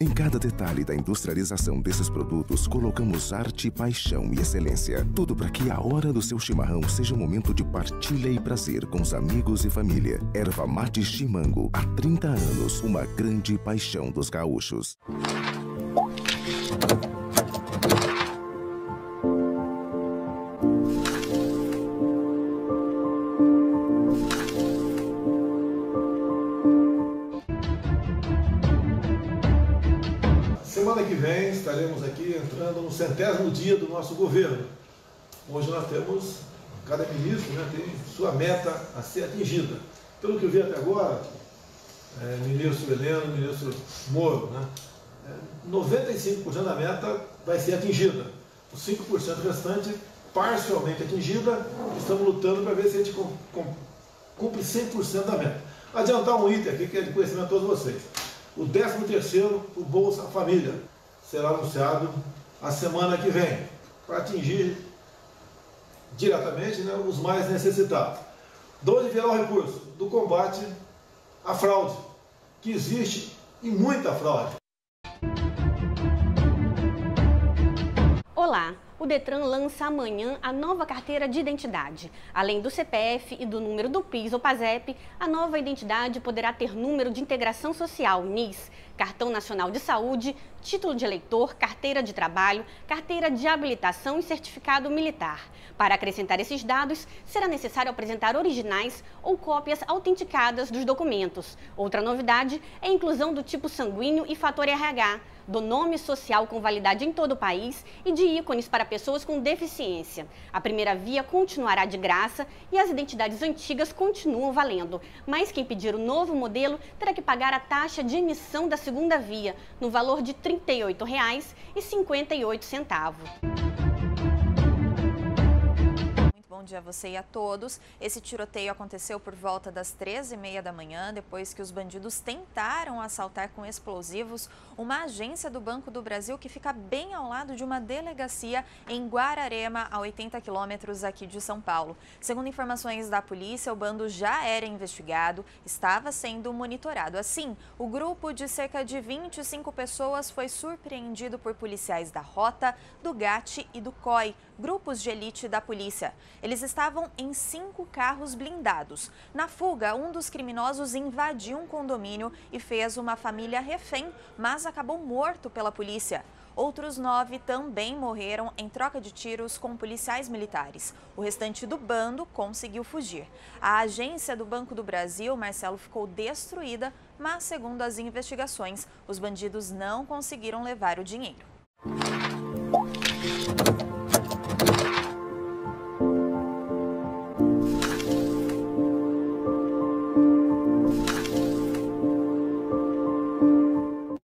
Em cada detalhe da industrialização desses produtos, colocamos arte, paixão e excelência. Tudo para que a hora do seu chimarrão seja um momento de partilha e prazer com os amigos e família. Erva mate chimango, há 30 anos, uma grande paixão dos gaúchos. Semana que vem estaremos aqui entrando no centésimo dia do nosso governo. Hoje nós temos, cada ministro né, tem sua meta a ser atingida. Pelo que eu vi até agora, é, ministro Heleno, ministro Moro, né, é, 95% da meta vai ser atingida. Os 5% restante, parcialmente atingida, estamos lutando para ver se a gente cumpre 100% da meta. Adiantar um item aqui que é de conhecimento de todos vocês. O 13 terceiro, o Bolsa Família, será anunciado a semana que vem, para atingir diretamente né, os mais necessitados. De onde virá o recurso? Do combate à fraude, que existe e muita fraude. Olá! O Detran lança amanhã a nova carteira de identidade. Além do CPF e do número do PIS ou PASEP, a nova identidade poderá ter número de integração social, NIS, cartão nacional de saúde, título de eleitor, carteira de trabalho, carteira de habilitação e certificado militar. Para acrescentar esses dados, será necessário apresentar originais ou cópias autenticadas dos documentos. Outra novidade é a inclusão do tipo sanguíneo e fator RH do nome social com validade em todo o país e de ícones para pessoas com deficiência. A primeira via continuará de graça e as identidades antigas continuam valendo, mas quem pedir o novo modelo terá que pagar a taxa de emissão da segunda via, no valor de R$ 38,58. A você e a todos. Esse tiroteio aconteceu por volta das 13h30 da manhã, depois que os bandidos tentaram assaltar com explosivos uma agência do Banco do Brasil que fica bem ao lado de uma delegacia em Guararema, a 80 quilômetros aqui de São Paulo. Segundo informações da polícia, o bando já era investigado, estava sendo monitorado. Assim, o grupo de cerca de 25 pessoas foi surpreendido por policiais da Rota, do GAT e do COI, grupos de elite da polícia. Eles estavam em cinco carros blindados. Na fuga, um dos criminosos invadiu um condomínio e fez uma família refém, mas acabou morto pela polícia. Outros nove também morreram em troca de tiros com policiais militares. O restante do bando conseguiu fugir. A agência do Banco do Brasil, Marcelo, ficou destruída, mas, segundo as investigações, os bandidos não conseguiram levar o dinheiro.